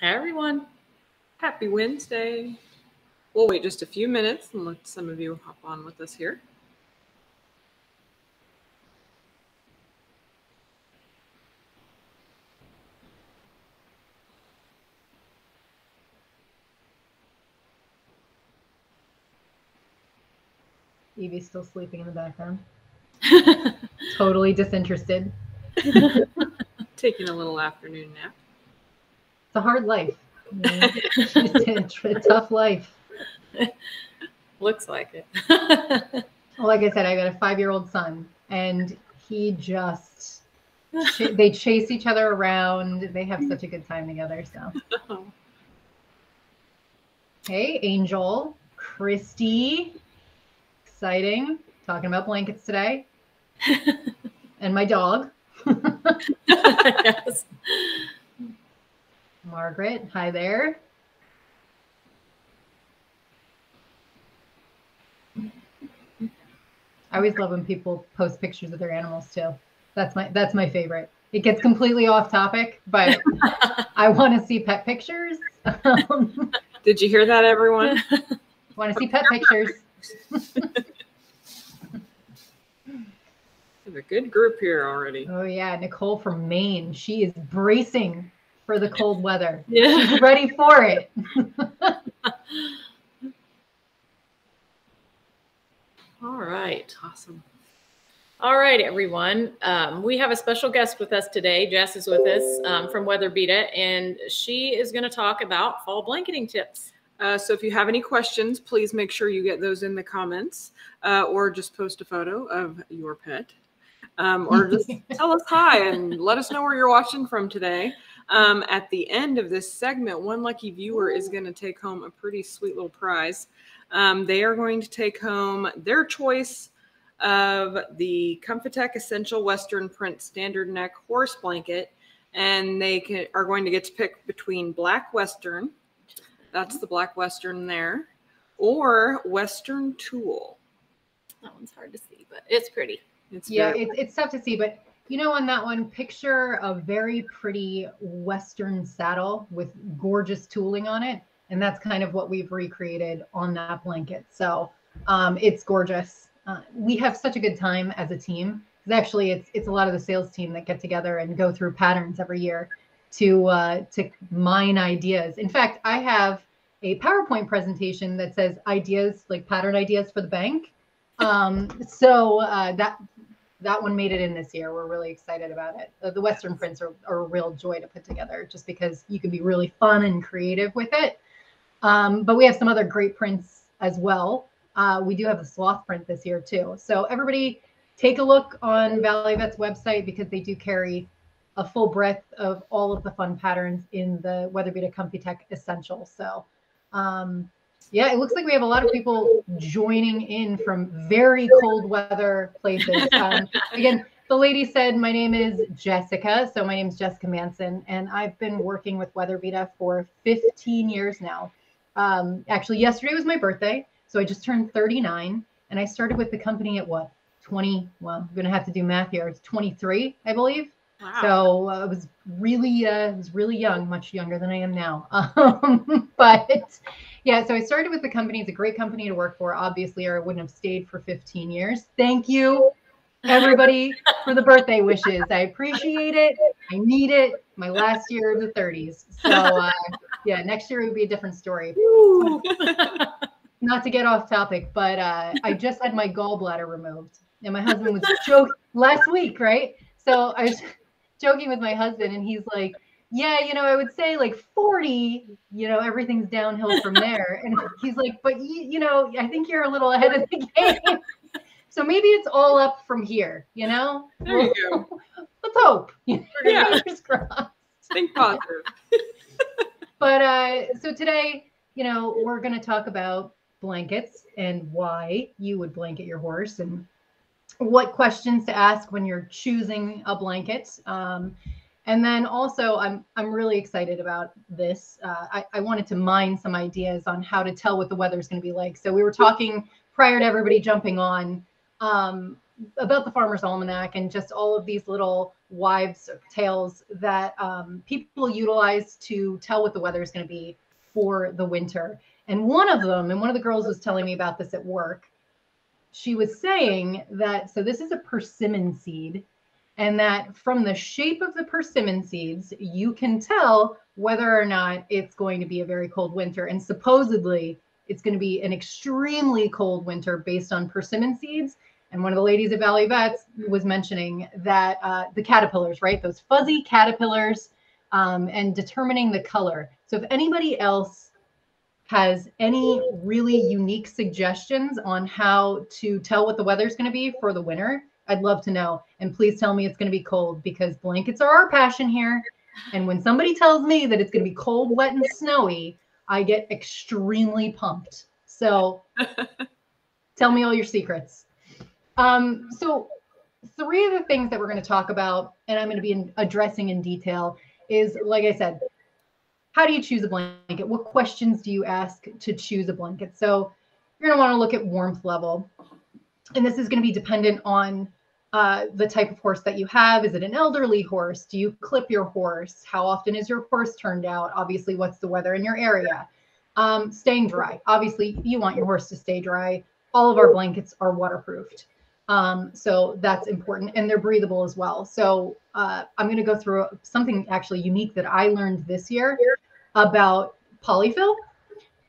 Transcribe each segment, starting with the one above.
Hi, everyone. Happy Wednesday. We'll wait just a few minutes and let some of you hop on with us here. Evie's still sleeping in the background. totally disinterested. Taking a little afternoon nap. A hard life. Mm-hmm. it's a tough life. Looks like it. well, like I said, I got a five-year-old son, and he just ch- they chase each other around. They have such a good time together. So, hey, Angel, Christy, exciting. Talking about blankets today, and my dog. yes. Margaret, hi there. I always love when people post pictures of their animals too. That's my that's my favorite. It gets completely off topic, but I want to see pet pictures. Um, Did you hear that, everyone? want to see pet pictures. a good group here already. Oh yeah, Nicole from Maine. She is bracing for the cold weather. Yeah. She's ready for it. All right, awesome. All right, everyone. Um, we have a special guest with us today. Jess is with us um, from WeatherBeeta, and she is going to talk about fall blanketing tips. Uh, so if you have any questions, please make sure you get those in the comments uh, or just post a photo of your pet um, or just tell us hi and let us know where you're watching from today. Um, at the end of this segment, one lucky viewer is going to take home a pretty sweet little prize. Um, they are going to take home their choice of the ComFiTec Essential Western Print Standard Neck Horse Blanket, and they can, are going to get to pick between Black Western, that's the Black Western there, or Western Tulle. That one's hard to see, but it's pretty. It's yeah, it's, it's tough to see, but you know, on that one, picture a very pretty Western saddle with gorgeous tooling on it. And that's kind of what we've recreated on that blanket. So um, it's gorgeous. Uh, we have such a good time as a team. Because actually, it's it's a lot of the sales team that get together and go through patterns every year to uh, to mine ideas. In fact, I have a PowerPoint presentation that says ideas like pattern ideas for the bank. Um, so uh, that that one made it in this year. We're really excited about it. The, the Western prints are, are, a real joy to put together just because you can be really fun and creative with it. Um, but we have some other great prints as well. Uh, we do have a sloth print this year too. So everybody take a look on Valley Vet's website because they do carry a full breadth of all of the fun patterns in the Weather Beta ComFiTec Essential. So um, yeah, it looks like we have a lot of people joining in from very cold weather places. Um, again, the lady said, My name is Jessica. So my name is Jessica Manson, and I've been working with WeatherBeeta for 15 years now. Um, actually, yesterday was my birthday. So I just turned 39, and I started with the company at what? 20. Well, I'm going to have to do math here. It's 23, I believe. Wow. So uh, I was really, uh, I was really young, much younger than I am now. Um, but yeah, so I started with the company. It's a great company to work for, obviously, or I wouldn't have stayed for 15 years. Thank you, everybody, for the birthday wishes. I appreciate it. I need it. My last year of the 30s. So uh, yeah, next year it would be a different story. Not to get off topic, but uh, I just had my gallbladder removed, and my husband was joking last week, right? So I was joking with my husband, and he's like, "Yeah, you know, I would say like 40. You know, everything's downhill from there." And he's like, "But you, you know, I think you're a little ahead of the game." so maybe it's all up from here. You know, there you go. Let's hope. Yeah. Think positive. but uh, so today, you know, we're going to talk about blankets and why you would blanket your horse and what questions to ask when you're choosing a blanket. Um, and then also, I'm I'm really excited about this. Uh, I, I wanted to mine some ideas on how to tell what the weather is going to be like. So we were talking prior to everybody jumping on. Um, about the Farmer's Almanac and just all of these little wives' tales that um, people utilize to tell what the weather is going to be for the winter. And one of them, and one of the girls was telling me about this at work. She was saying that so this is a persimmon seed, and that from the shape of the persimmon seeds, you can tell whether or not it's going to be a very cold winter. And supposedly, it's going to be an extremely cold winter based on persimmon seeds. And one of the ladies at Valley Vets was mentioning that uh, the caterpillars, right? Those fuzzy caterpillars, um, and determining the color. So if anybody else has any really unique suggestions on how to tell what the weather's going to be for the winter, I'd love to know. And please tell me it's going to be cold because blankets are our passion here. And when somebody tells me that it's going to be cold, wet, and snowy, I get extremely pumped. So tell me all your secrets. Um, so, three of the things that we're going to talk about, and I'm going to be in, addressing in detail, is like I said, how do you choose a blanket? What questions do you ask to choose a blanket? So, you're going to want to look at warmth level. And this is going to be dependent on uh, the type of horse that you have. Is it an elderly horse? Do you clip your horse? How often is your horse turned out? Obviously, what's the weather in your area? Um, staying dry. Obviously, you want your horse to stay dry. All of our blankets are waterproofed. Um, so that's important and they're breathable as well. So uh, I'm going to go through something actually unique that I learned this year about polyfill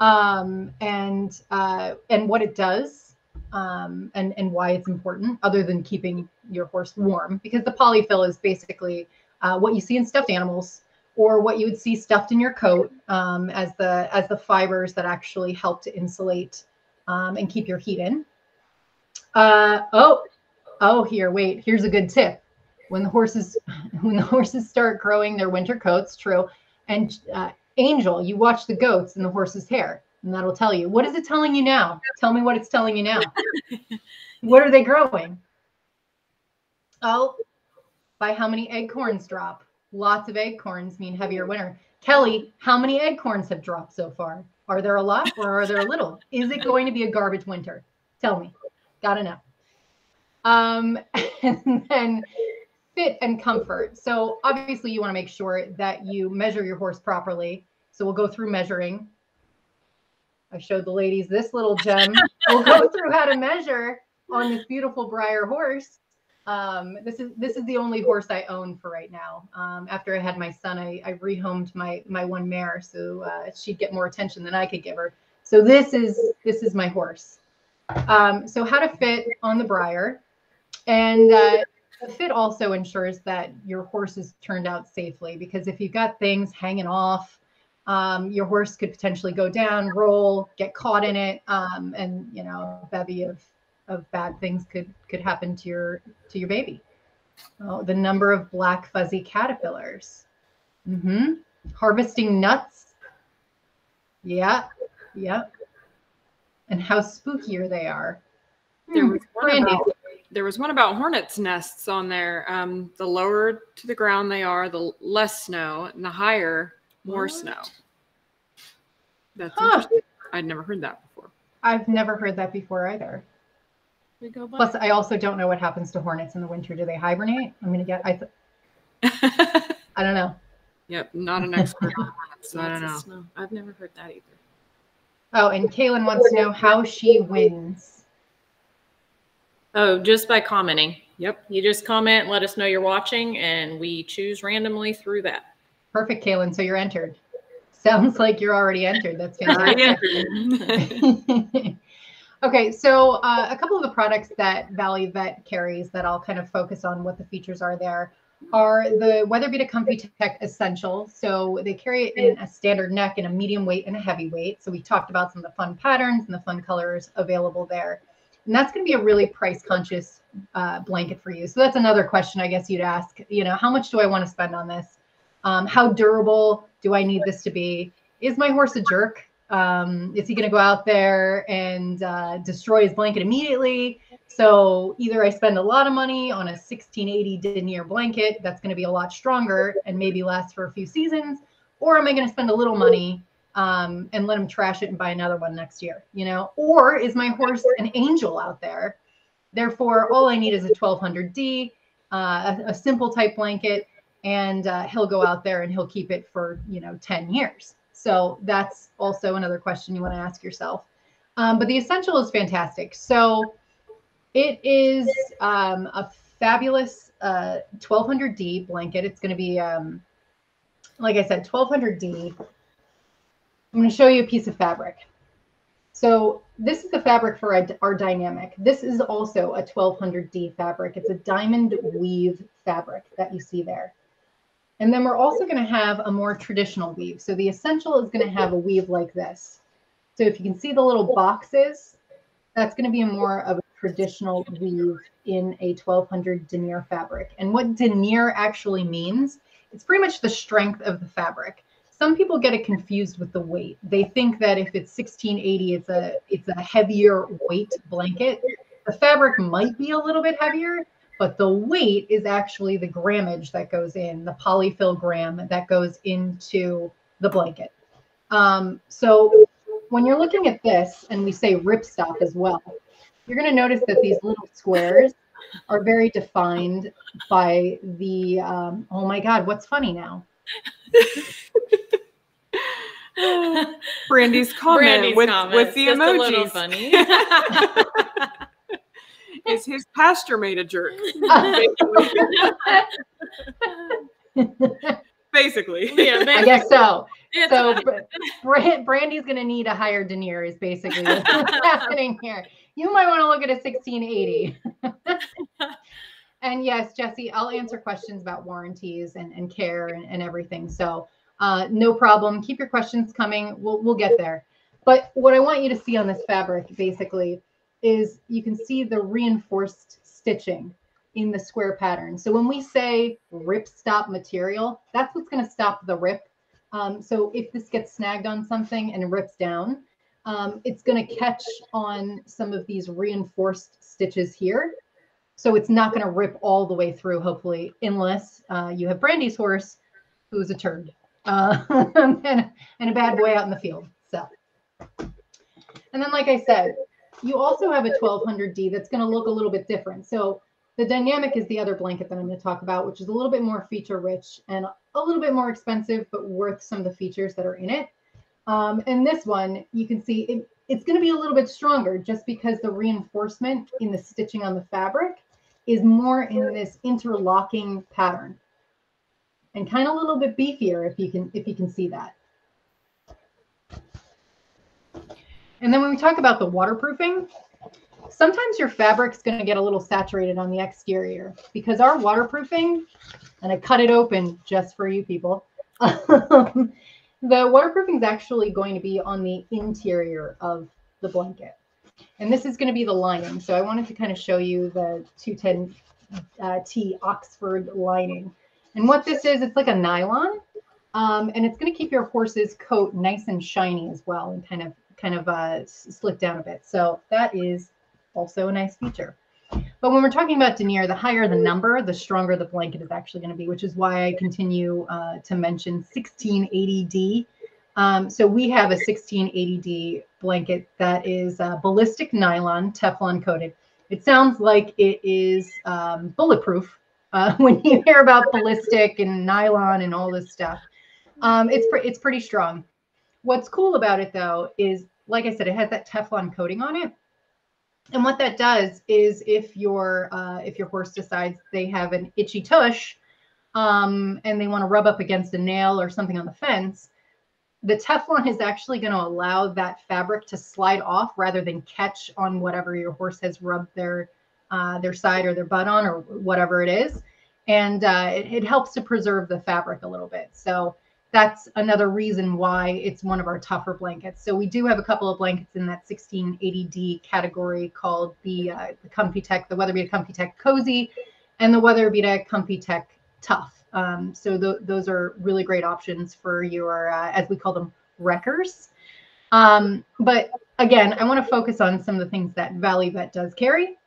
um, and uh, and what it does um, and and why it's important, other than keeping your horse warm, because the polyfill is basically uh, what you see in stuffed animals or what you would see stuffed in your coat um, as the as the fibers that actually help to insulate um, and keep your heat in. Uh, oh, oh, here, wait. Here's a good tip. When the horses when the horses start growing their winter coats, true. And uh, Angel, you watch the goats and the horse's hair and that'll tell you. What is it telling you now? Tell me what it's telling you now. what are they growing? Oh, by how many acorns drop? Lots of acorns mean heavier winter. Kelly, how many acorns have dropped so far? Are there a lot or are there a little? Is it going to be a garbage winter? Tell me. Gotta know. Um, and then fit and comfort. So obviously you want to make sure that you measure your horse properly. So we'll go through measuring I showed the ladies this little gem. we'll go through how to measure on this beautiful Breyer horse. Um, this is this is the only horse I own for right now. Um, after I had my son, I, I rehomed my my one mare, so uh, she'd get more attention than I could give her. So this is this is my horse. Um, so how to fit on the Breyer, and uh, the fit also ensures that your horse is turned out safely because if you've got things hanging off um, your horse could potentially go down, roll, get caught in it, um, and you know, a bevy of of bad things could could happen to your to your baby. Oh, the number of black fuzzy caterpillars. Mm-hmm. Harvesting nuts. Yeah, yeah. And how spookier they are. There was one about, there was one about hornets' nests on there. Um, the lower to the ground they are, the less snow, and the higher more what? snow. That's huh. interesting. I'd never heard that before. I've never heard that before either. Plus, I also don't know what happens to hornets in the winter. Do they hibernate? I'm gonna get. I. Th- I don't know. Yep, not an expert on hornets, so I don't know. Snow. I've never heard that either. Oh, and Kaylin wants to know how she wins. Oh, just by commenting. Yep. You just comment, let us know you're watching, and we choose randomly through that. Perfect, Kaylin. So you're entered. Sounds like you're already entered. That's fantastic. okay, so uh, a couple of the products that Valley Vet carries that I'll kind of focus on what the features are there are the WeatherBeeta ComFiTec Essential. So they carry it in a standard neck and a medium weight and a heavy weight. So we talked about some of the fun patterns and the fun colors available there. And that's going to be a really price conscious uh, blanket for you. So that's another question I guess you'd ask, you know, how much do I want to spend on this? Um, how durable do I need this to be? Is my horse a jerk? Um, is he going to go out there and uh, destroy his blanket immediately? So either I spend a lot of money on a 1680 denier blanket that's going to be a lot stronger and maybe last for a few seasons, or am I going to spend a little money um, and let him trash it and buy another one next year? You know, or is my horse an angel out there Therefore, all I need is a 1200D, uh, a, a, simple type blanket, and uh, he'll go out there and he'll keep it for, you know, 10 years. So that's also another question you want to ask yourself. Um, but the essential is fantastic. So it is um, a fabulous uh, 1200D blanket. It's going to be, um, like I said, 1200D. I'm going to show you a piece of fabric. So this is the fabric for our, our dynamic. This is also a 1200D fabric. It's a diamond weave fabric that you see there. And then we're also going to have a more traditional weave. So the essential is going to have a weave like this. So if you can see the little boxes, that's going to be a more of a traditional weave in a 1200 denier fabric. And what denier actually means, it's pretty much the strength of the fabric. Some people get it confused with the weight. They think that if it's 1680, it's a it's a heavier weight blanket. The fabric might be a little bit heavier, but the weight is actually the grammage that goes in, the polyfill gram that goes into the blanket. Um, so when you're looking at this, and we say ripstop as well, you're going to notice that these little squares are very defined by the, um, oh my God, what's funny now? Brandy's comment Brandy's with, comment. with the Just emojis. funny. is his pastor made a jerk? basically. Yeah, basically. I guess so. It's so Brandy's going to need a higher denier is basically what's happening here. You might want to look at a 1680. and yes, Jesse, I'll answer questions about warranties and, and care and, and everything. So uh, no problem. Keep your questions coming. We'll, we'll get there. But what I want you to see on this fabric basically is you can see the reinforced stitching in the square pattern. So when we say rip stop material, that's what's going to stop the rip. Um, so if this gets snagged on something and rips down, um, it's going to catch on some of these reinforced stitches here. So it's not going to rip all the way through, hopefully, unless uh, you have Brandy's horse, who's a turd uh, and, and a bad boy out in the field. So, and then, like I said, you also have a 1200D that's going to look a little bit different. So the dynamic is the other blanket that I'm going to talk about, which is a little bit more feature rich and a little bit more expensive, but worth some of the features that are in it. Um, and this one, you can see it, it's going to be a little bit stronger just because the reinforcement in the stitching on the fabric is more in this interlocking pattern and kind of a little bit beefier if you can if you can see that. And then when we talk about the waterproofing, sometimes your fabric's going to get a little saturated on the exterior because our waterproofing, and I cut it open just for you people, the waterproofing is actually going to be on the interior of the blanket. And this is going to be the lining. So I wanted to kind of show you the 210 uh, T Oxford lining. And what this is, it's like a nylon, um, and it's going to keep your horse's coat nice and shiny as well, and kind of kind of uh, slick down a bit. So that is also a nice feature. But when we're talking about denier, the higher the number, the stronger the blanket is actually going to be, which is why I continue uh, to mention 1680D. Um, so we have a 1680D blanket that is uh, ballistic nylon, Teflon coated. It sounds like it is um, bulletproof, uh, when you hear about ballistic and nylon and all this stuff. Um, it's pre- it's pretty strong. What's cool about it though is, like I said, it has that Teflon coating on it. And what that does is, if your uh, if your horse decides they have an itchy tush, um, and they want to rub up against a nail or something on the fence, the Teflon is actually going to allow that fabric to slide off rather than catch on whatever your horse has rubbed their uh, their side or their butt on or whatever it is. And uh, it, it, helps to preserve the fabric a little bit. So that's another reason why it's one of our tougher blankets. So we do have a couple of blankets in that 1680D category called the, uh, the ComFiTec, the WeatherBeeta ComFiTec Cozy and the WeatherBeeta ComFiTec Tough. Um, so th those are really great options for your, uh, as we call them, wreckers. Um, but again, I want to focus on some of the things that Valley Vet does carry.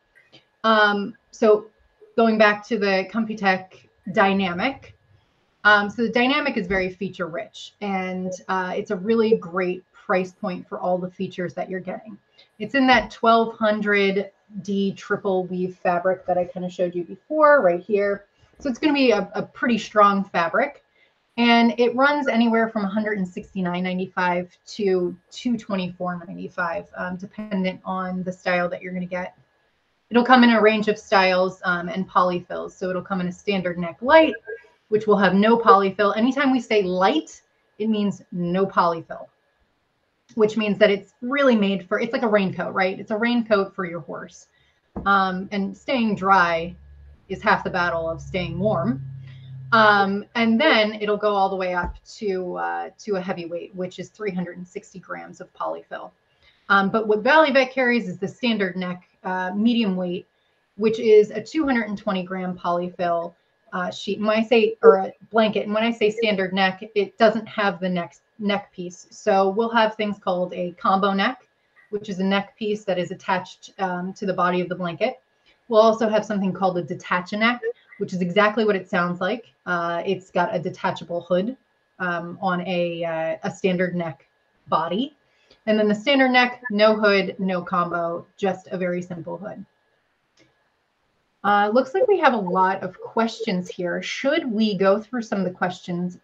Um, so going back to the Comfy dynamic. Um, so the dynamic is very feature rich and uh, it's a really great price point for all the features that you're getting. It's in that 1200 D triple weave fabric that I kind of showed you before right here. So it's going to be a, a pretty strong fabric. And it runs anywhere from 169.95 to 224.95, um, dependent on the style that you're going to get. It'll come in a range of styles um, and polyfills. So it'll come in a standard neck light, which will have no polyfill. Anytime we say light, it means no polyfill, which means that it's really made for, it's like a raincoat, right? It's a raincoat for your horse. Um, and staying dry is half the battle of staying warm. Um, and then it'll go all the way up to uh, to a heavyweight, which is 360 grams of polyfill. Um, but what Valley-Vet carries is the standard neck uh, medium weight, which is a 220 gram polyfill uh, sheet. When I say or a blanket, and when I say standard neck, it doesn't have the neck neck piece. So we'll have things called a combo neck, which is a neck piece that is attached um, to the body of the blanket. We'll also have something called a detach neck, which is exactly what it sounds like. Uh, it's got a detachable hood um, on a, uh, a standard neck body. And then the standard neck, no hood, no combo, just a very simple hood. Uh, looks like we have a lot of questions here. Should we go through some of the questions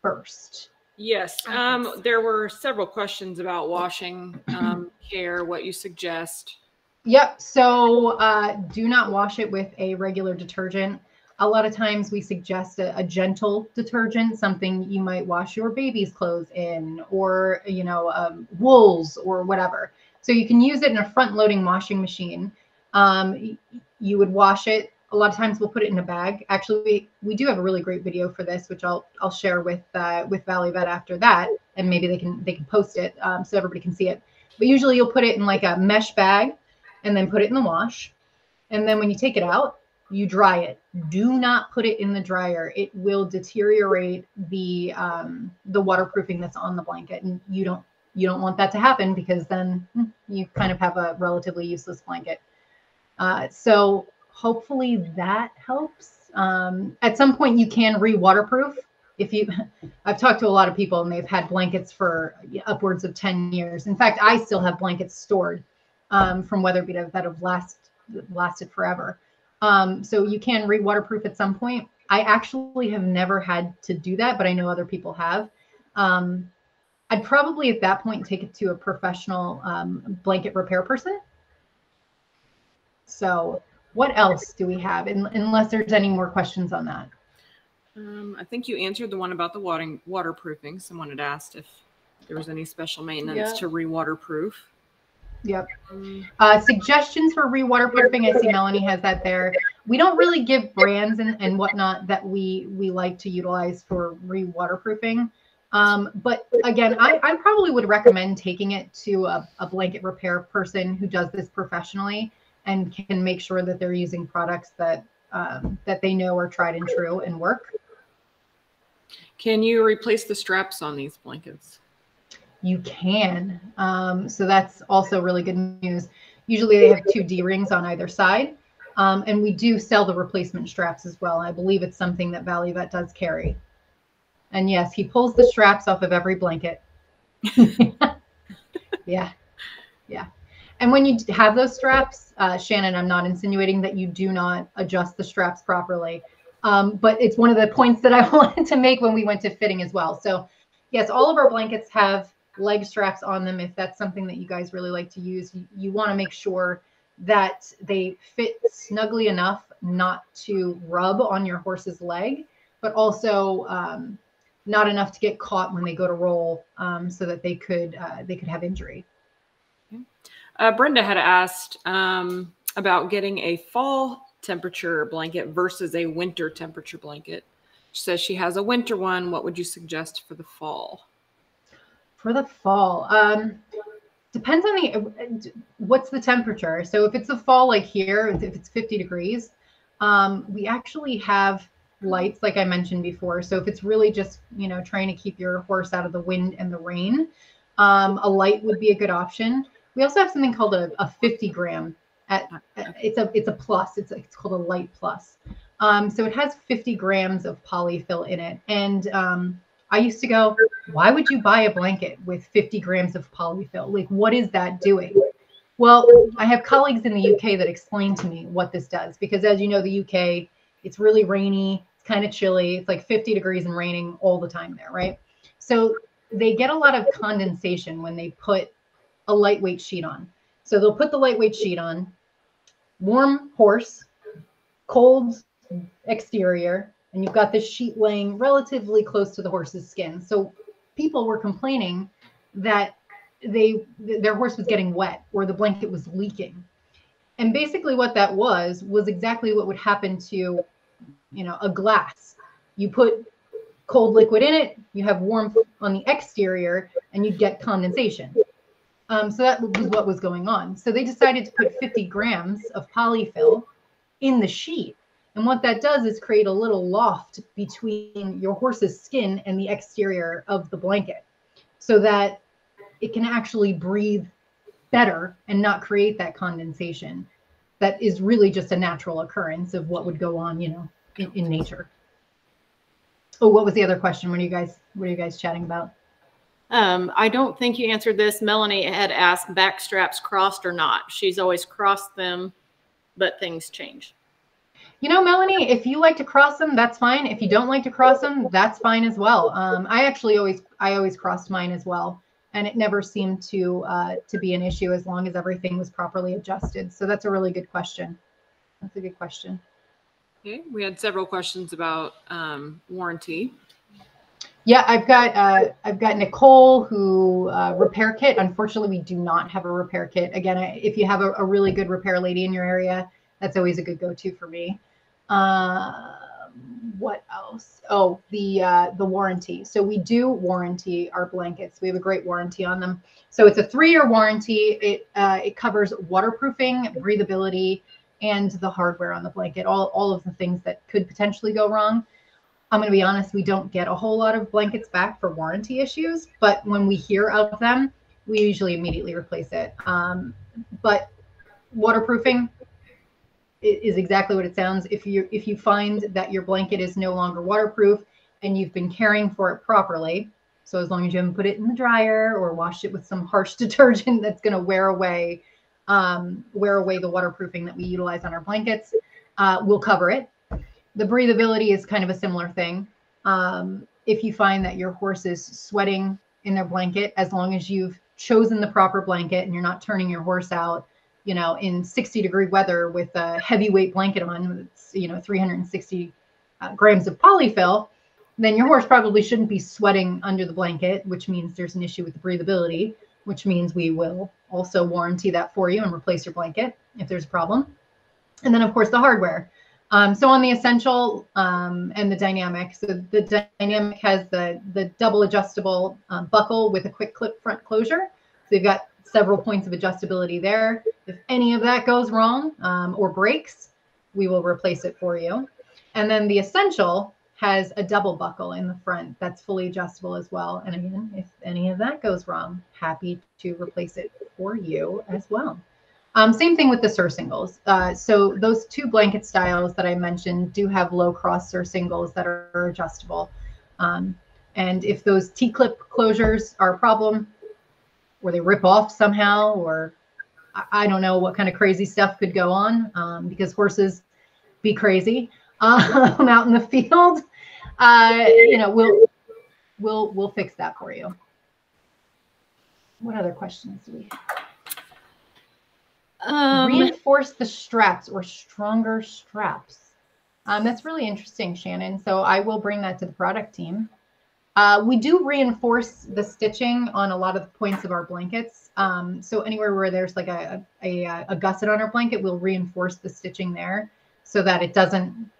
first? Yes, um, there were several questions about washing um, care, what you suggest. Yep. So uh, do not wash it with a regular detergent. A lot of times we suggest a, a, gentle detergent, something you might wash your baby's clothes in, or you know, um, wools or whatever. So you can use it in a front-loading washing machine. Um, you would wash it. A lot of times we'll put it in a bag. Actually, we, we do have a really great video for this, which I'll I'll share with uh, with Valley-Vet after that, and maybe they can they can post it um, so everybody can see it. But usually you'll put it in like a mesh bag and then put it in the wash. And then when you take it out, you dry it. Do not put it in the dryer. It will deteriorate the um, the waterproofing that's on the blanket, and you don't you don't want that to happen because then hmm, you kind of have a relatively useless blanket. Uh, so hopefully that helps. Um, at some point, you can re-waterproof. If you, I've talked to a lot of people and they've had blankets for upwards of 10 years. In fact, I still have blankets stored um, from WeatherBeeta that have last, lasted forever. Um, so you can re-waterproof at some point. I actually have never had to do that, but I know other people have. Um, I'd probably at that point take it to a professional um, blanket repair person. So what else do we have? In, unless there's any more questions on that. Um, I think you answered the one about the water, waterproofing. Someone had asked if there was any special maintenance to re-waterproof. Yep. Uh, suggestions for re-waterproofing. I see Melanie has that there. We don't really give brands and, and whatnot that we we like to utilize for re-waterproofing. Um, but again, I, I probably would recommend taking it to a, a blanket repair person who does this professionally and can make sure that they're using products that um, that they know are tried and true and work. Can you replace the straps on these blankets? you can. Um, so that's also really good news. Usually they have two D-rings on either side. Um, and we do sell the replacement straps as well. I believe it's something that Valley-Vet does carry. And yes, he pulls the straps off of every blanket. yeah. Yeah. And when you have those straps, uh, Shannon, I'm not insinuating that you do not adjust the straps properly. Um, but it's one of the points that I wanted to make when we went to fitting as well. So yes, all of our blankets have leg straps on them if that's something that you guys really like to use. You, you want to make sure that they fit snugly enough not to rub on your horse's leg, but also um, not enough to get caught when they go to roll, um, so that they could uh, they could have injury. Uh, Brenda had asked um, about getting a fall temperature blanket versus a winter temperature blanket. She says she has a winter one. What would you suggest for the fall? For the fall, um, depends on the what's the temperature. So if it's a fall like here, if it's 50 degrees, um, we actually have lights like I mentioned before. So if it's really just you know trying to keep your horse out of the wind and the rain, um, a light would be a good option. We also have something called a, a 50 gram. At, at, it's a it's a plus. It's a, it's called a light plus. Um, so it has 50 grams of polyfill in it, and um, I used to go, why would you buy a blanket with 50 grams of polyfill? Like, what is that doing? Well, I have colleagues in the UK that explain to me what this does because, as you know, the UK, it's really rainy, it's kind of chilly, it's like 50 degrees and raining all the time there, right? So they get a lot of condensation when they put a lightweight sheet on. So they'll put the lightweight sheet on, warm horse, cold exterior, and you've got this sheet laying relatively close to the horse's skin. So people were complaining that they their horse was getting wet or the blanket was leaking. And basically what that was was exactly what would happen to you know a glass. You put cold liquid in it, you have warmth on the exterior and you'd get condensation. Um, so that was what was going on. So they decided to put 50 grams of polyfill in the sheet. And what that does is create a little loft between your horse's skin and the exterior of the blanket so that it can actually breathe better and not create that condensation that is really just a natural occurrence of what would go on, you know, in, in nature. Oh, what was the other question? What are you guys what are you guys chatting about? Um, I don't think you answered this. Melanie had asked back straps crossed or not. She's always crossed them, but things change. You know, Melanie, if you like to cross them, that's fine. If you don't like to cross them, that's fine as well. Um, I actually always I always crossed mine as well and it never seemed to uh, to be an issue as long as everything was properly adjusted. So that's a really good question. That's a good question. Okay, we had several questions about um, warranty. Yeah, I've got uh, I've got Nicole who uh, repair kit. Unfortunately, we do not have a repair kit. Again, if you have a, a really good repair lady in your area, that's always a good go-to for me. Uh, what else? Oh, the uh, the warranty. So we do warranty our blankets. We have a great warranty on them. So it's a three-year warranty. It uh, it covers waterproofing, breathability, and the hardware on the blanket. All all of the things that could potentially go wrong. I'm going to be honest. We don't get a whole lot of blankets back for warranty issues, but when we hear of them, we usually immediately replace it. Um, but waterproofing is exactly what it sounds. If you if you find that your blanket is no longer waterproof and you've been caring for it properly, so as long as you haven't put it in the dryer or washed it with some harsh detergent that's going to wear away um, wear away the waterproofing that we utilize on our blankets, uh, we'll cover it. The breathability is kind of a similar thing. Um, if you find that your horse is sweating in their blanket, as long as you've chosen the proper blanket and you're not turning your horse out you know, in 60 degree weather with a heavyweight blanket on, it's, you know, 360 uh, grams of polyfill, then your horse probably shouldn't be sweating under the blanket, which means there's an issue with the breathability, which means we will also warranty that for you and replace your blanket if there's a problem. And then, of course, the hardware. Um, so on the essential um, and the dynamic, so the dynamic has the the double adjustable um, buckle with a quick clip front closure. So you've got several points of adjustability there. If any of that goes wrong um, or breaks, we will replace it for you. And then the Essential has a double buckle in the front that's fully adjustable as well. And again, if any of that goes wrong, happy to replace it for you as well. Um, same thing with the surcingles. Uh, so those two blanket styles that I mentioned do have low cross surcingles that are adjustable. Um, and if those T-clip closures are a problem, or they rip off somehow, or I, I don't know what kind of crazy stuff could go on um, because horses be crazy um, out in the field. Uh, you know, we'll we'll we'll fix that for you. What other questions do we have? Um, Reinforce the straps or stronger straps. Um, that's really interesting, Shannon. So I will bring that to the product team. Uh, we do reinforce the stitching on a lot of the points of our blankets. Um, so anywhere where there's like a, a, a, gusset on our blanket, we'll reinforce the stitching there so that it doesn't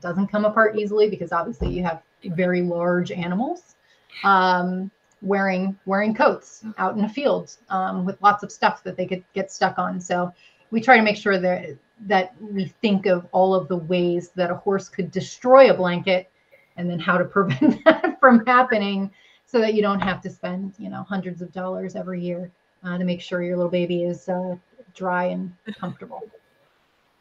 doesn't come apart easily because obviously you have very large animals um, wearing wearing coats out in the field um, with lots of stuff that they could get stuck on. So we try to make sure that that we think of all of the ways that a horse could destroy a blanket and then how to prevent that from happening so that you don't have to spend you know hundreds of dollars every year uh, to make sure your little baby is uh, dry and comfortable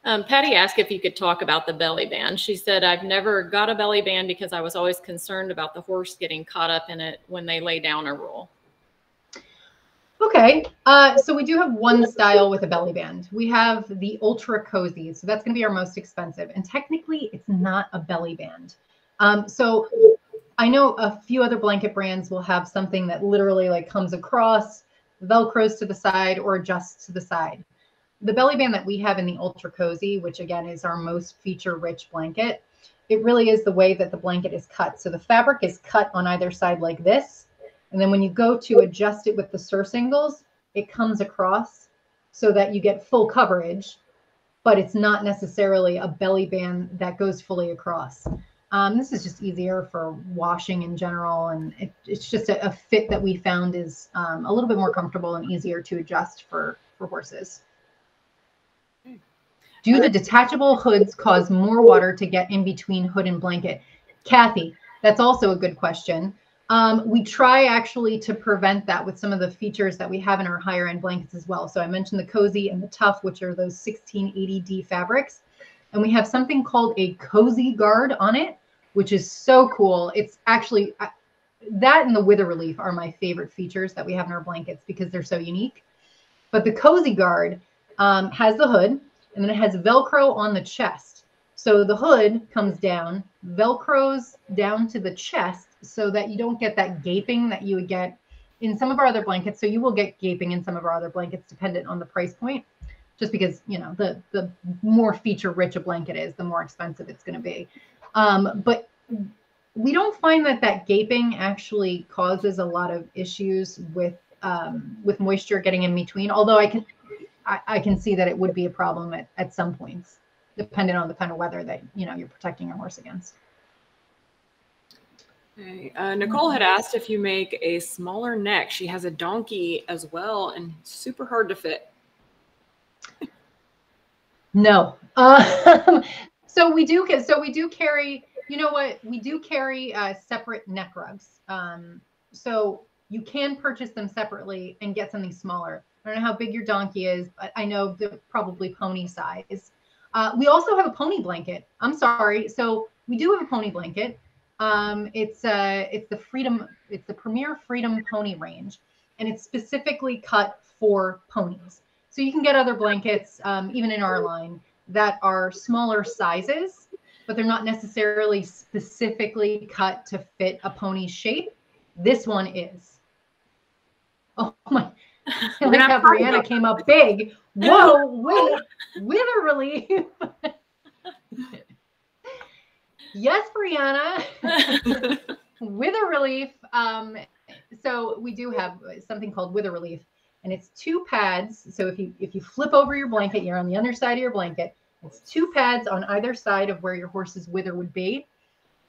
um, Patty asked if you could talk about the belly band. She said, I've never got a belly band because I was always concerned about the horse getting caught up in it when they lay down a rule. Okay, uh, so we do have one style with a belly band. We have the ultra cozy, so that's going to be our most expensive, and technically, it's not a belly band. Um, so I know a few other blanket brands will have something that literally like comes across, velcros to the side, or adjusts to the side. The belly band that we have in the ultra cozy, which again is our most feature-rich blanket, it really is the way that the blanket is cut. So the fabric is cut on either side like this and then when you go to adjust it with the surcingles, it comes across so that you get full coverage, but it's not necessarily a belly band that goes fully across. Um, this is just easier for washing in general, and it, it's just a, a, fit that we found is um, a little bit more comfortable and easier to adjust for, for horses. Do the detachable hoods cause more water to get in between hood and blanket? Kathy, that's also a good question. Um, we try actually to prevent that with some of the features that we have in our higher end blankets as well. So I mentioned the cozy and the tough, which are those 1680D fabrics. And we have something called a cozy guard on it, which is so cool. It's actually that and the wither relief are my favorite features that we have in our blankets because they're so unique. But the cozy guard um, has the hood and then it has Velcro on the chest. So the hood comes down, Velcros down to the chest so that you don't get that gaping that you would get in some of our other blankets. So you will get gaping in some of our other blankets dependent on the price point, just because, you know, the, the more feature rich a blanket is, the more expensive it's going to be. Um, but we don't find that that gaping actually causes a lot of issues with um, with moisture getting in between. Although I can I, I, can see that it would be a problem at, at some points, depending on the kind of weather that you know you're protecting your horse against. Okay. Uh, Nicole had asked if you make a smaller neck. She has a donkey as well and super hard to fit. No. Uh, so we do so we do carry, you know what? We do carry uh, separate neck rugs. Um, so you can purchase them separately and get something smaller. I don't know how big your donkey is, but I know the probably pony size. Uh, we also have a pony blanket. I'm sorry. So we do have a pony blanket. Um, it's uh, it's the Freedom, it's the Premier Freedom Pony range, and it's specifically cut for ponies. So you can get other blankets, um, even in our line, that are smaller sizes, but they're not necessarily specifically cut to fit a pony's shape. This one is. Oh my! I like how Brianna came up big. Whoa! Wait, wither relief. Yes, Brianna. wither relief. Um, so we do have something called wither relief, and it's two pads. So if you if you flip over your blanket, you're on the underside of your blanket. It's two pads on either side of where your horse's wither would be,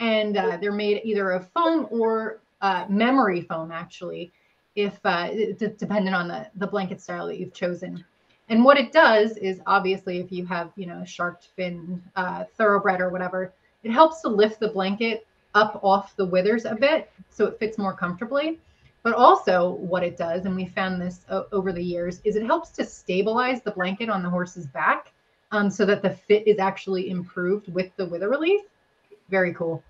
and uh, they're made either of foam or uh, memory foam, actually, if uh, dependent on the the blanket style that you've chosen. And what it does is obviously if you have you know a shark fin uh, thoroughbred or whatever, it helps to lift the blanket up off the withers a bit so it fits more comfortably. But also, what it does, and we found this over the years, is it helps to stabilize the blanket on the horse's back um, so that the fit is actually improved with the wither relief. Very cool.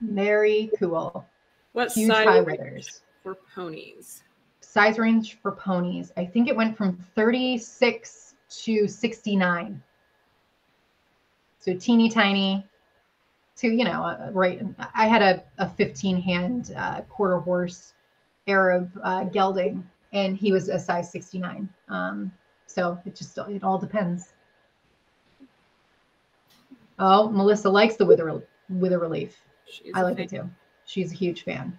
Very cool. What Huge size high withers for ponies? Size range for ponies. I think it went from 36 to 69 so teeny tiny to you know uh, right i had a, a 15 hand uh, quarter horse arab uh, gelding and he was a size 69 um, so it just it all depends. Oh melissa likes the wither wither relief. She's i like it too. She's a huge fan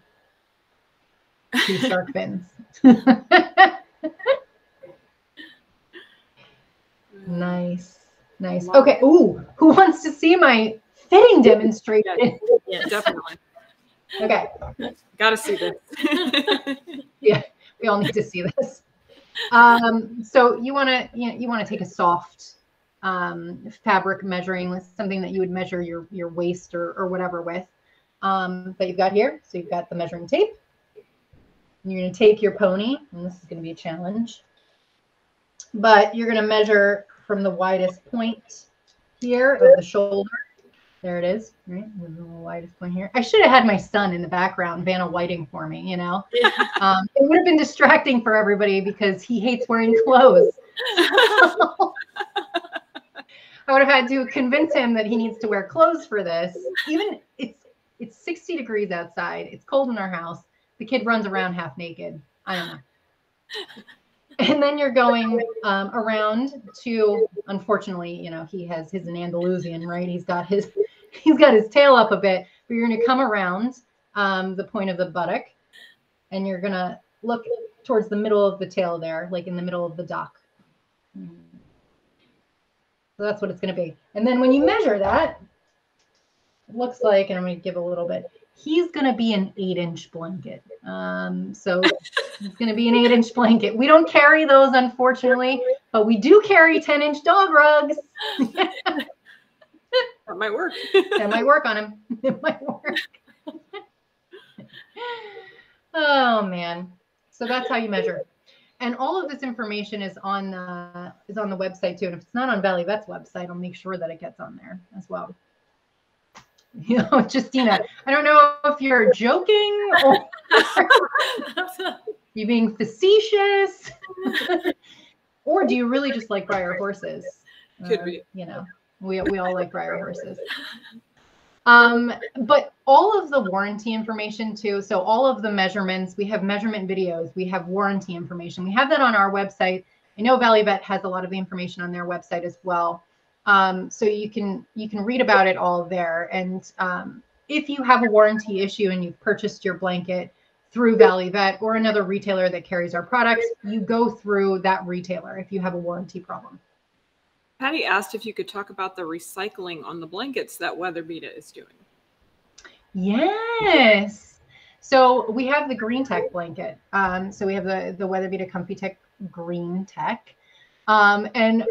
two shark fins nice Nice. Okay. Ooh, who wants to see my fitting demonstration? Yes, definitely. okay. Got to see this. yeah, we all need to see this. Um, so you want to you, know, you want to take a soft um, fabric measuring with something that you would measure your your waist or, or whatever with um, that you've got here. So you've got the measuring tape. You're going to take your pony, and this is going to be a challenge. But you're going to measure from the widest point here of the shoulder There it is, right? The widest point here. I should have had my son in the background, Vanna Whiting for me, you know? Um, it would have been distracting for everybody because he hates wearing clothes. I would have had to convince him that he needs to wear clothes for this. Even it's it's 60 degrees outside. It's cold in our house. The kid runs around half naked. I don't know. And then you're going um, around to, unfortunately, you know, he has his an Andalusian, right? He's got his he's got his tail up a bit, but you're going to come around um, the point of the buttock, and you're going to look towards the middle of the tail there, like in the middle of the dock. So that's what it's going to be. And then when you measure that, it looks like, and I'm going to give a little bit, he's going to be an eight inch blanket. Um, so he's going to be an eight inch blanket. We don't carry those, unfortunately, but we do carry 10 inch dog rugs. That might work. that might work on him. It might work. oh man. So that's how you measure. And all of this information is on the is on the website too. And if it's not on Valley Vet's website, I'll make sure that it gets on there as well. You know, Justina, I don't know if you're joking or you being facetious, or do you really just like Breyer horses? Could Uh, be. You know, we we all like Breyer horses. Um, but all of the warranty information too. So all of the measurements, we have measurement videos, we have warranty information. We have that on our website. I know Valley Vet has a lot of the information on their website as well. Um, so you can you can read about it all there. And um, if you have a warranty issue and you've purchased your blanket through Valley Vet or another retailer that carries our products, you go through that retailer if you have a warranty problem. Patty asked if you could talk about the recycling on the blankets that WeatherBeeta is doing. Yes. So we have the Green-Tec blanket. Um, so we have the the WeatherBeeta Comfy Tech Green-Tec, um, and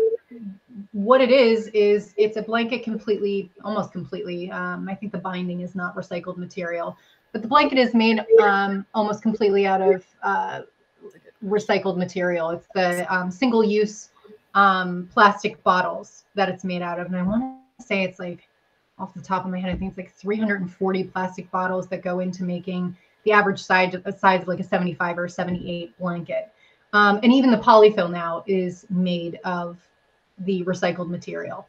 what it is is it's a blanket completely, almost completely. Um, I think the binding is not recycled material, but the blanket is made um, almost completely out of uh, recycled material. It's the um, single-use um, plastic bottles that it's made out of, and I want to say it's like off the top of my head, I think it's like 340 plastic bottles that go into making the average size, size of like a 75 or 78 blanket. Um, and even the polyfill now is made of the recycled material.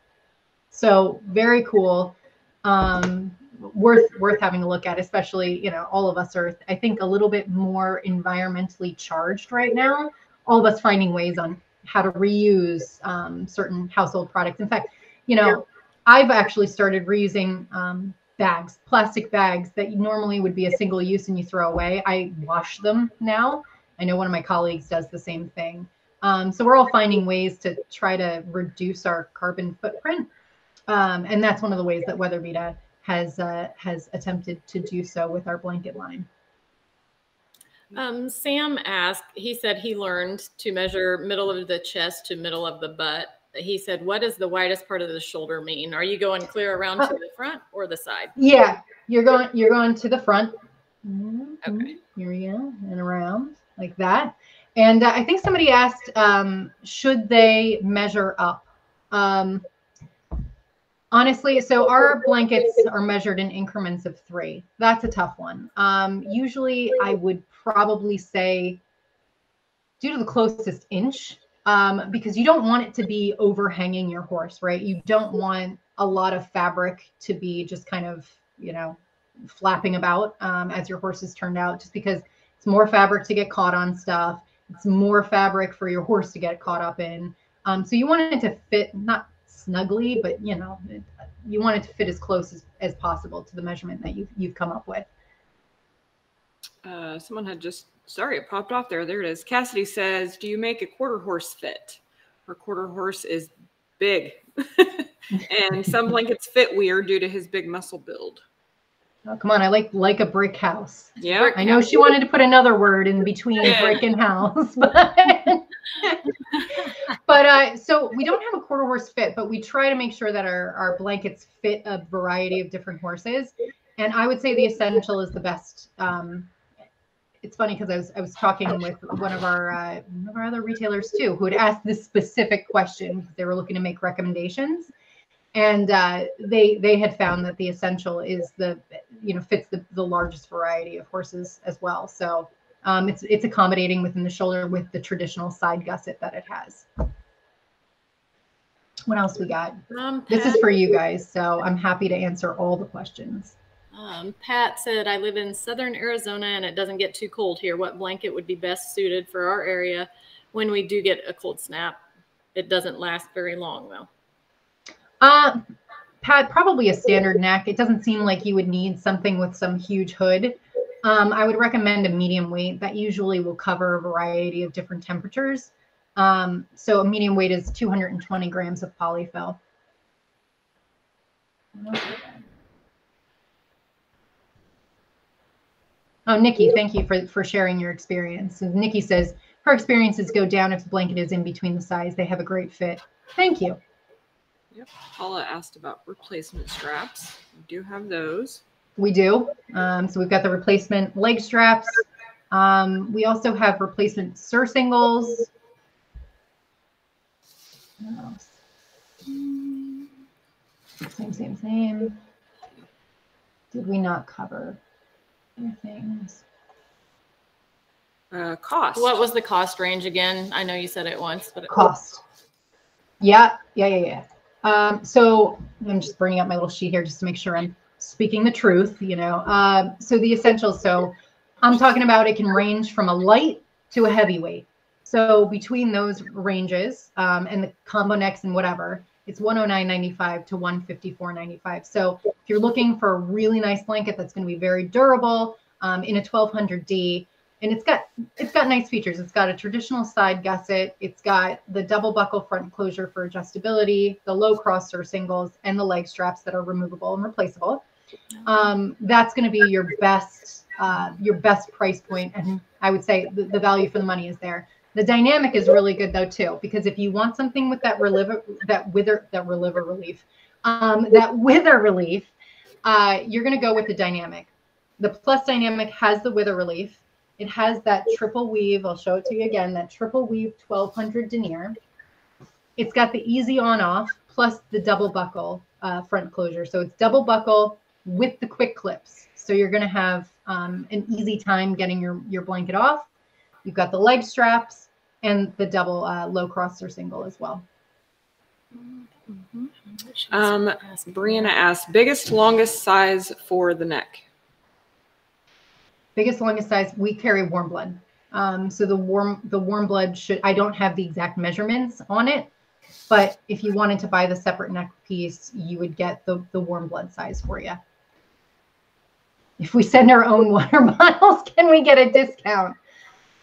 So very cool. Um, worth worth having a look at, especially, you know, all of us are, I think, a little bit more environmentally charged right now. All of us finding ways on how to reuse um, certain household products. In fact, you know, I've actually started reusing um, bags, plastic bags that normally would be a single use and you throw away. I wash them now. I know one of my colleagues does the same thing. Um, so we're all finding ways to try to reduce our carbon footprint, um, and that's one of the ways that WeatherBeeta has uh, has attempted to do so with our blanket line. Um, Sam asked, he said he learned to measure middle of the chest to middle of the butt. He said, what does the widest part of the shoulder mean? Are you going clear around to the front or the side? Yeah, you're going you're going to the front. Okay. Here we go, and around like that. And uh, I think somebody asked, um, should they measure up? Um, honestly, so our blankets are measured in increments of three. That's a tough one. Um, usually, I would probably say due to the closest inch um, because you don't want it to be overhanging your horse, right? You don't want a lot of fabric to be just kind of, you know, flapping about um, as your horse is turned out, just because it's more fabric to get caught on stuff. It's more fabric for your horse to get caught up in. Um, so you want it to fit not snugly, but you know, you want it to fit as close as, as possible to the measurement that you've, you've come up with. Uh, someone had just, sorry, it popped off there. There it is. Cassidy says, Do you make a quarter horse fit? Her quarter horse is big. and some blankets fit weird due to his big muscle build. Oh, come on, I like like a brick house. Yeah. I know she wanted to put another word in between Yeah. brick and house, but but uh, so we don't have a quarter horse fit, but we try to make sure that our our blankets fit a variety of different horses. And I would say the essential is the best. Um, it's funny because I was I was talking with one of our uh, one of our other retailers too, who had asked this specific question because they were looking to make recommendations. And uh, they they had found that the essential is the you know fits the, the largest variety of horses as well. So um, it's it's accommodating within the shoulder with the traditional side gusset that it has. What else we got? Um, This is for you guys, so I'm happy to answer all the questions. Um, Pat said, I live in southern Arizona and it doesn't get too cold here. What blanket would be best suited for our area when we do get a cold snap? It doesn't last very long, though. Uh, Pat, probably a standard neck. It doesn't seem like you would need something with some huge hood. Um, I would recommend a medium weight that usually will cover a variety of different temperatures. Um, so a medium weight is 220 grams of polyfill. Oh, Nikki, thank you for, for sharing your experience. And Nikki says her experiences go down if the blanket is in between the sides. They have a great fit. Thank you. Yep. Paula asked about replacement straps. We do have those. We do. Um, so we've got the replacement leg straps. Um, we also have replacement surcingles. Same, same, same. Did we not cover other things? Uh, cost. What was the cost range again? I know you said it once, but Cost. Yeah, yeah, yeah, yeah. Um, so I'm just bringing up my little sheet here just to make sure I'm speaking the truth, you know. Um, so the essentials. So I'm talking about it can range from a light to a heavyweight. So between those ranges um, and the combo necks and whatever, it's 109.95 to 154.95. So if you're looking for a really nice blanket that's going to be very durable um, in a 1200D, and it's got it's got nice features. It's got a traditional side gusset. It's got the double buckle front closure for adjustability, the low cross surcingles, and the leg straps that are removable and replaceable. Um, that's going to be your best uh, your best price point, and I would say the, the value for the money is there. The dynamic is really good though too, because if you want something with that reliver, that wither, that reliver relief, um, that wither relief, uh, you're going to go with the dynamic. The plus dynamic has the wither relief. It has that triple weave. I'll show it to you again. That triple weave 1200 denier. It's got the easy on off plus the double buckle uh, front closure. So it's double buckle with the quick clips. So you're going to have um, an easy time getting your your blanket off. You've got the leg straps and the double uh, low cross surcingle as well. Um, Brianna asked, biggest, longest size for the neck. Biggest longest size we carry warm blood. Um, so the warm the warm blood should i don't have the exact measurements on it but if you wanted to buy the separate neck piece you would get the, the warm blood size for you if we send our own water bottles can we get a discount?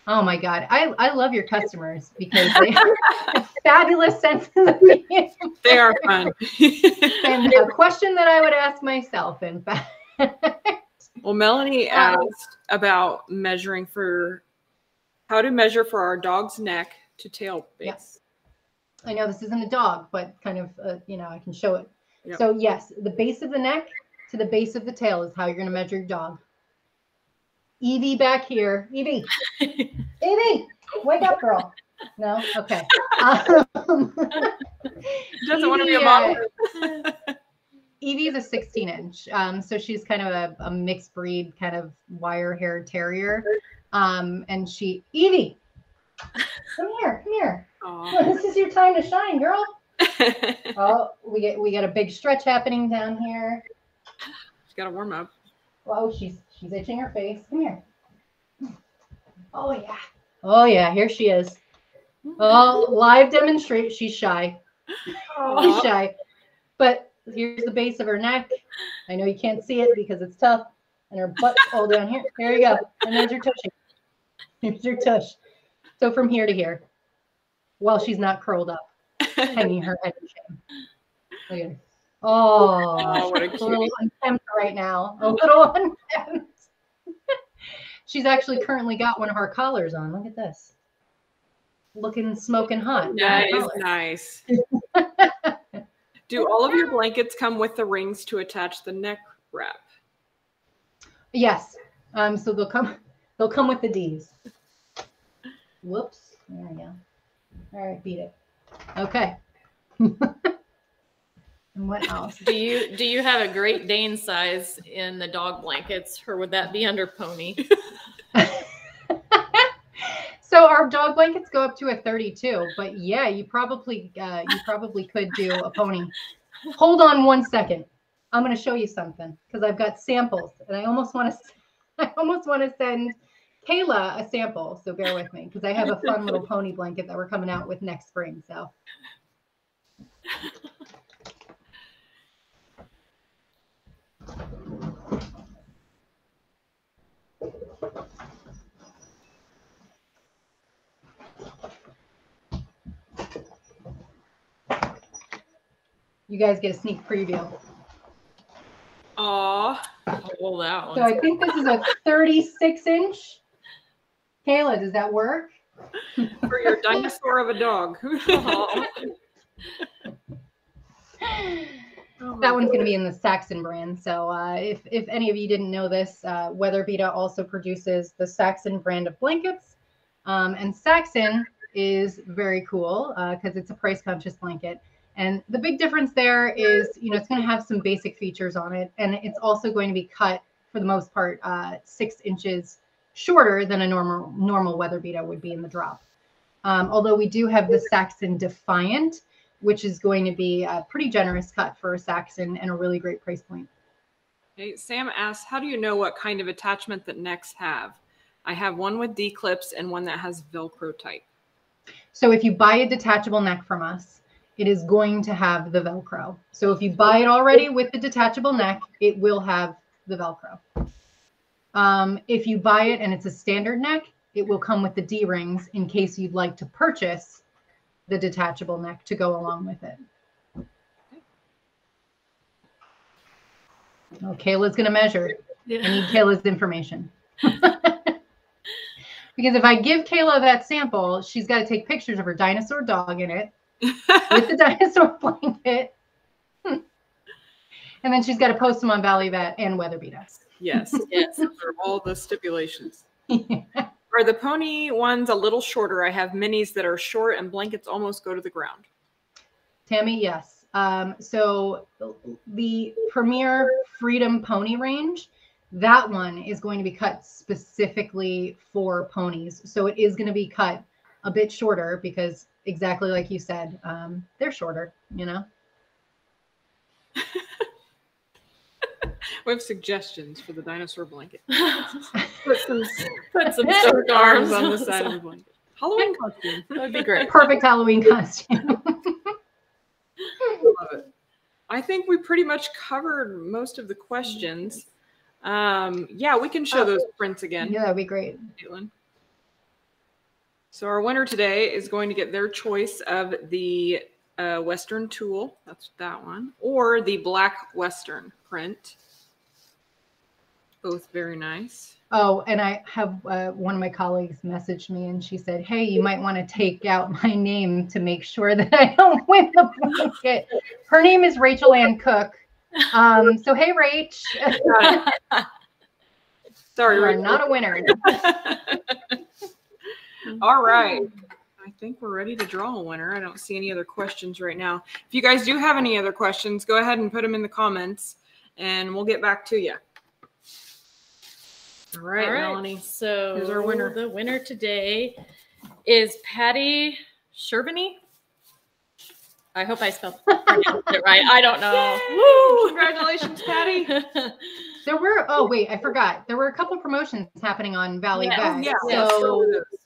Oh my god. I, I love your customers because they have fabulous senses of humor. They are fun. and a question that i would ask myself in fact well, Melanie asked about measuring for how to measure for our dog's neck to tail base. Yes. I know this isn't a dog, but kind of, uh, you know, I can show it. Yep. So yes, the base of the neck to the base of the tail is how you're going to measure your dog. Evie back here. Evie, Evie, wake up, girl. No, okay. Um, Doesn't want to be a Evie, model. Evie is a 16 inch. Um, so she's kind of a, a mixed breed, kind of wire haired terrier. Um, and she, Evie, come here, come here. Aw. This is your time to shine, girl. Oh, we get we got a big stretch happening down here. She's got to warm up. Oh, she's she's itching her face. Come here. Oh yeah. Oh yeah, here she is. Oh, live demonstrate. She's shy. She's shy. But here's the base of her neck. I know you can't see it because it's tough. And her butt's all down here. There you go. And there's your tushy. Here's your tush. So from here to here. While she's not curled up, hanging her head in shame. Her. Oh, Oh, what a oh, a little unkempt right now. A little unkempt. She's actually currently got one of our collars on. Look at this. Looking smoking hot. Collar. nice. Do all of your blankets come with the rings to attach the neck wrap? Yes. Um, so they'll come they'll come with the D's. Whoops. There we go. All right, beat it. Okay. And what else? Do you do you have a Great Dane size in the dog blankets, or would that be under pony? so our dog blankets go up to a 32, but yeah, you probably uh, you probably could do a pony. Hold on one second. I'm going to show you something because I've got samples, and I almost want to I almost want to send Kayla a sample. So bear with me because I have a fun little pony blanket that we're coming out with next spring. So. You guys get a sneak preview. Aw. Hold one. So I think this is a 36 inch. Kayla, does that work? For your dinosaur of a dog. Oh That one's going to be in the Saxon brand. So uh, if, if any of you didn't know this, uh, Weather also produces the Saxon brand of blankets. Um, and Saxon is very cool because it's a price conscious blanket. And the big difference there is, you know, it's going to have some basic features on it. And it's also going to be cut for the most part uh, six inches shorter than a normal normal WeatherBeeta would be in the drop. Um, although we do have the Saxon Defiant, which is going to be a pretty generous cut for a Saxon and a really great price point. Okay, Sam asks, how do you know what kind of attachment that necks have? I have one with D clips and one that has Velcro type. So if you buy a detachable neck from us, it is going to have the Velcro. So if you buy it already with the detachable neck, it will have the Velcro. Um, if you buy it and it's a standard neck, it will come with the D rings in case you'd like to purchase the detachable neck to go along with it. Oh, Kayla's going to measure. Yeah. I need Kayla's information. because if I give Kayla that sample, she's got to take pictures of her dinosaur dog in it with the dinosaur blanket. and then she's got to post them on Valley Vet and WeatherBeeta's. yes, Yes. those are all the stipulations. Are the pony ones a little shorter? I have minis that are short and blankets almost go to the ground. Tammy, yes. Um, so the Premier Freedom Pony range, that one is going to be cut specifically for ponies. So it is going to be cut a bit shorter because exactly like you said, um, they're shorter, you know? We have suggestions for the dinosaur blanket. Put some, put some Dark dark arms arms on the side of the blanket. Halloween costume. That would be great. Perfect Halloween costume. Love it. I think we pretty much covered most of the questions. Um, yeah, we can show Oh. those prints again. yeah, that'd be great. Caitlin. So our winner today is going to get their choice of the uh, Western tool. That's that one, or the black Western print. Both very nice. Oh, and I have uh, one of my colleagues messaged me and she said, Hey, you might want to take out my name to make sure that I don't win the blanket. Her name is Rachel Ann Cook. Um, so, hey, Rach, Sorry, you are not a winner. Mm-hmm. All right. I think we're ready to draw a winner. I don't see any other questions right now. If you guys do have any other questions, go ahead and put them in the comments and we'll get back to you. All right, All right, Melanie. So Who's our winner? The winner today is Patty Sherbany. I hope I spelled it right. I don't know. Woo! Congratulations, Patty. There were, oh, wait, I forgot. There were a couple promotions happening on Valley Yes, Vet. Oh, yeah, yes.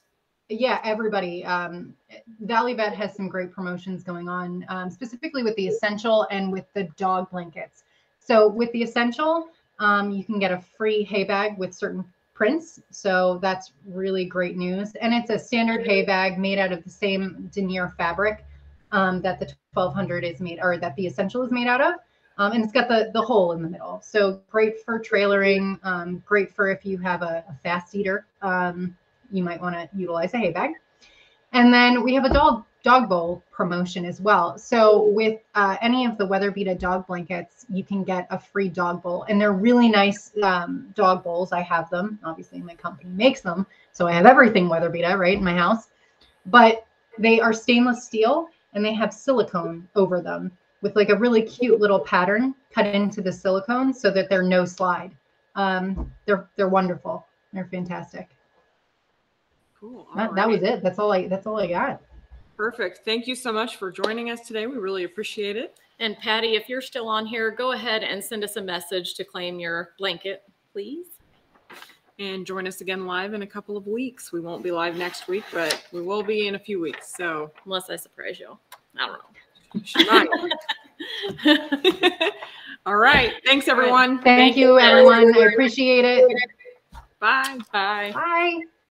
Yeah, everybody. Um, Valley Vet has some great promotions going on, um, specifically with the Essential and with the dog blankets. So, with the Essential, um, you can get a free hay bag with certain prints. So, that's really great news. And it's a standard hay bag made out of the same denier fabric um, that the 1200 is made, or that the Essential is made out of. Um, and it's got the the hole in the middle, so great for trailering. Um, great for if you have a, a fast eater. Um, you might want to utilize a hay bag. And then we have a dog dog bowl promotion as well. So with uh, any of the WeatherBeeta dog blankets, you can get a free dog bowl, and they're really nice um, dog bowls. I have them. Obviously, my company makes them, so I have everything WeatherBeeta right in my house. But they are stainless steel and they have silicone over them. with like a really cute little pattern cut into the silicone so that they're no slide. Um, they're they're wonderful. They're fantastic. Cool. That, All that was it. That's all I that's all I got. Perfect. Thank you so much for joining us today. We really appreciate it. And Patty, if you're still on here, go ahead and send us a message to claim your blanket, please. And join us again live in a couple of weeks. We won't be live next week, but we will be in a few weeks. So Unless I surprise you. I don't know. she might. All right. Thanks, everyone. Thank, Thank you, you, everyone. I appreciate it. Bye. Bye. Bye.